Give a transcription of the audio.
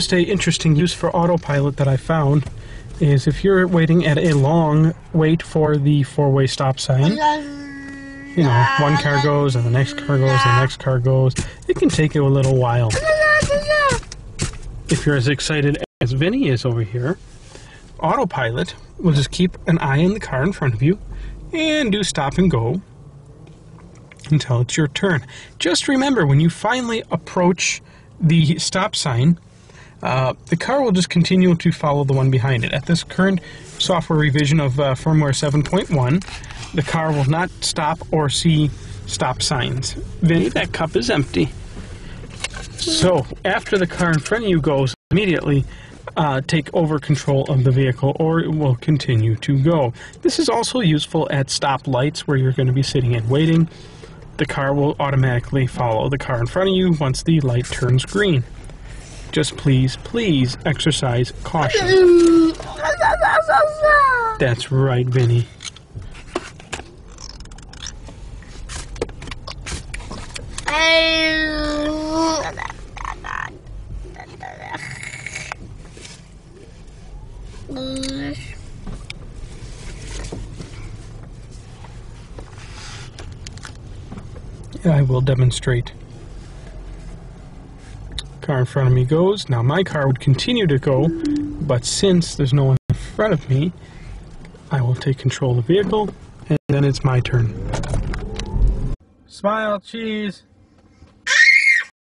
Just a interesting use for autopilot that I found is if you're waiting at a long wait for the four-way stop sign, you know, one car goes and the next car goes and the next car goes, it can take you a little while. If you're as excited as Vinny is over here, autopilot will just keep an eye on the car in front of you and do stop and go until it's your turn. Just remember when you finally approach the stop sign, uh, the car will just continue to follow the one behind it. At this current software revision of uh, firmware 7.1, the car will not stop or see stop signs. Vinny, that cup is empty. So, after the car in front of you goes, immediately uh, take over control of the vehicle or it will continue to go. This is also useful at stop lights where you're going to be sitting and waiting. The car will automatically follow the car in front of you once the light turns green. Just please, please exercise caution. That's right, Vinny. I will demonstrate. Car in front of me goes. Now my car would continue to go, but since there's no one in front of me, I will take control of the vehicle, and then it's my turn. Smile, cheese.